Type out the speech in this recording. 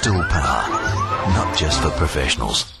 Still Power, not just for professionals.